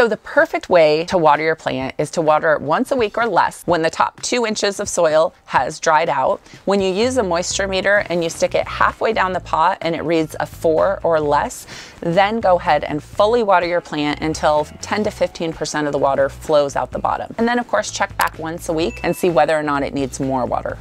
So the perfect way to water your plant is to water it once a week or less when the top two inches of soil has dried out. When you use a moisture meter and you stick it halfway down the pot and it reads a four or less, then go ahead and fully water your plant until 10 to 15% of the water flows out the bottom. And then of course check back once a week and see whether or not it needs more water.